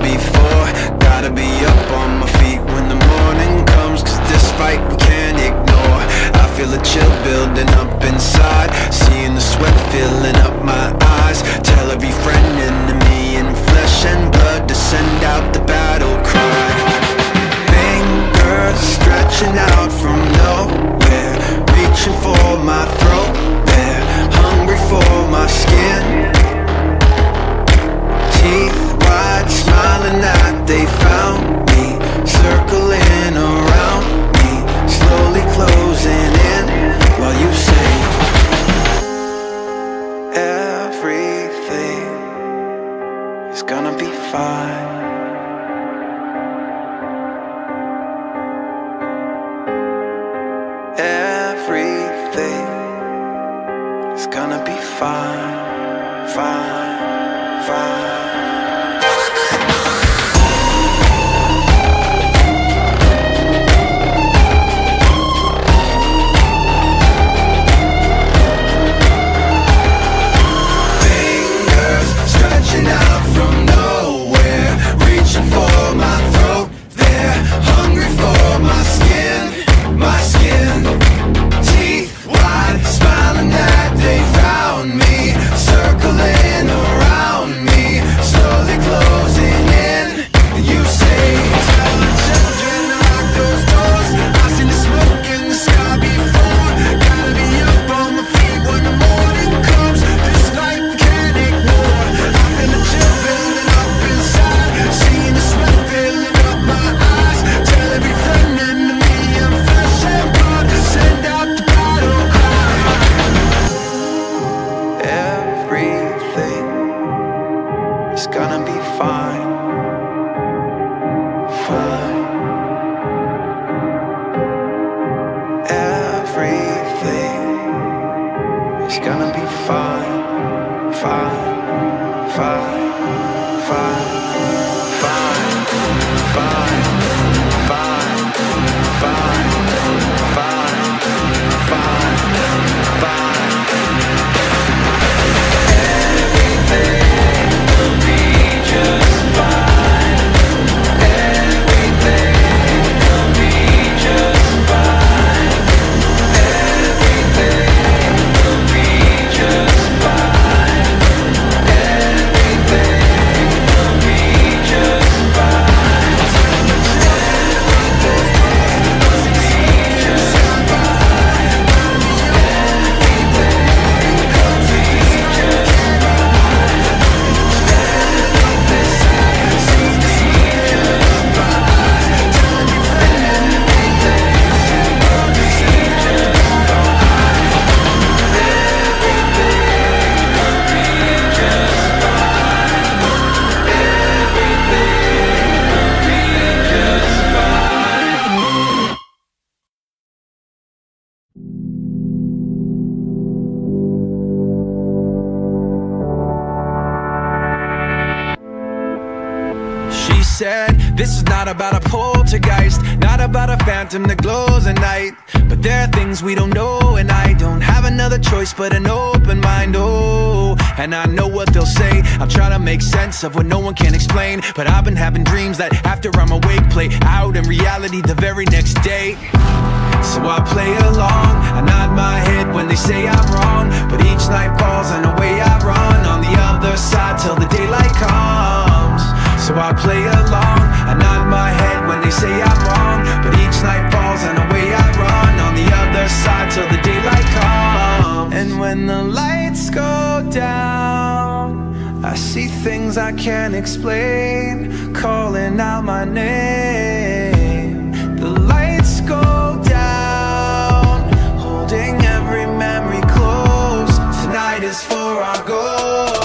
before. Gotta be up on my feet when the morning comes Cause this fight we can't ignore. I feel a chill building up inside Seeing five, five, five, five. Said, This is not about a poltergeist, not about a phantom that glows at night. But there are things we don't know, and I don't have another choice but an open mind. Oh, and I know what they'll say. I'm trying to make sense of what no one can explain. But I've been having dreams that after I'm awake, play out in reality the very next day. So I play along, I nod my head when they say I'm wrong. But each night falls and away I run on the other side till the daylight comes. So I play along, I nod my head when they say I'm wrong. But each night falls and away I run on the other side till the daylight comes. And when the lights go down, I see things I can't explain, calling out my name. The lights go down, holding every memory close. Tonight is for our ghosts.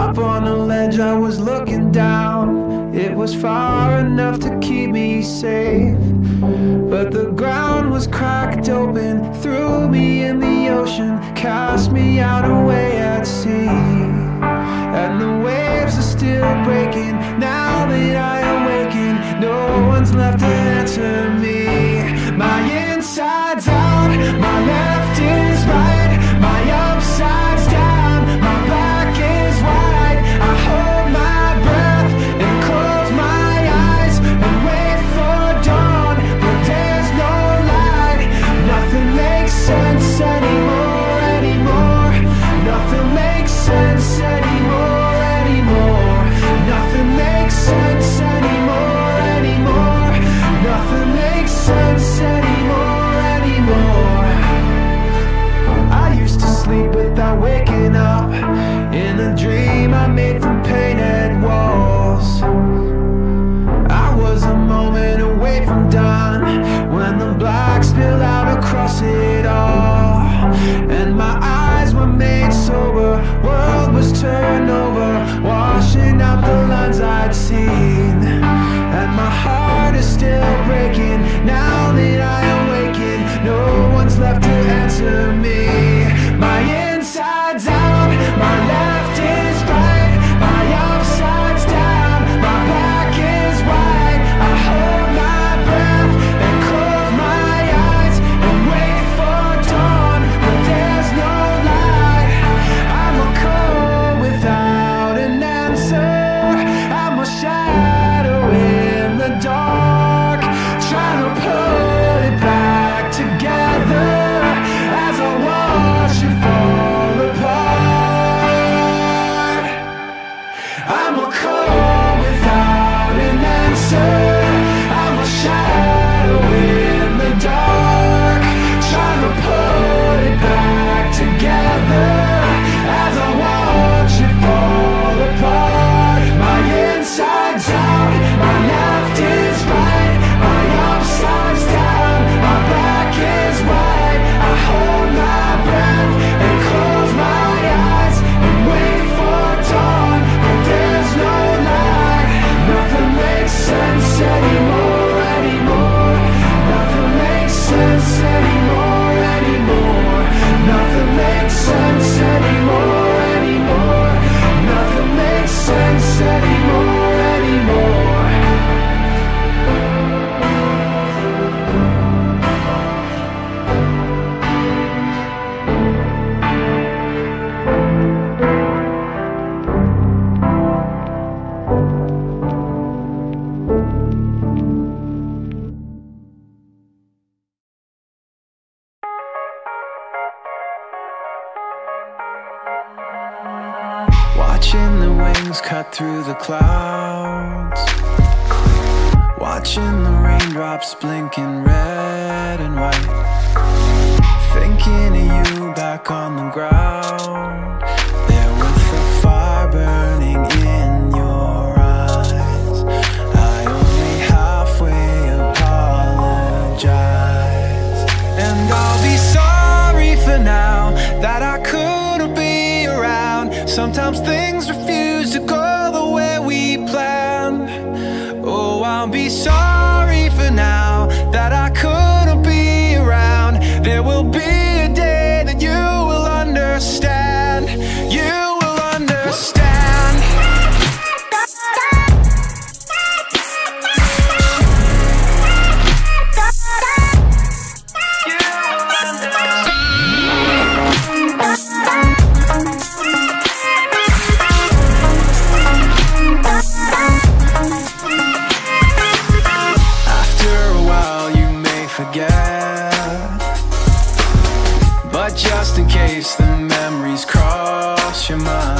Up on a ledge, I was looking down. It was far enough to keep me safe. But the ground was cracked open, threw me in the ocean, cast me out away at sea. And the waves are still breaking now that I awaken. No one's left to answer me. Watching the wings cut through the clouds. Watching the raindrops blinking red and white. Thinking of you back on the ground. There with the fire burning in your eyes. I only halfway apologize. And I'll be sorry for now That I couldn't be around. Sometimes things your mind.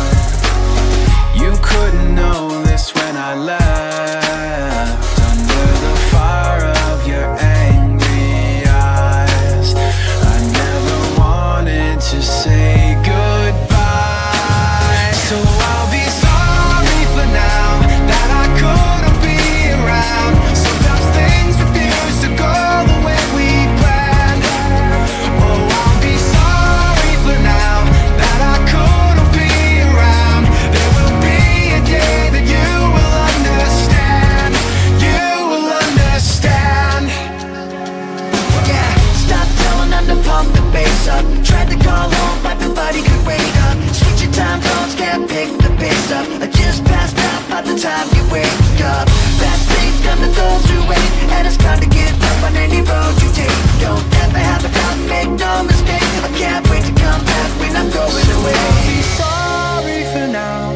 wake up. Past things come to those who wait And it's time to get up on any road you take. Don't ever have a doubt, make no mistake I can't wait to come back when I'm going away. I'll be sorry for now.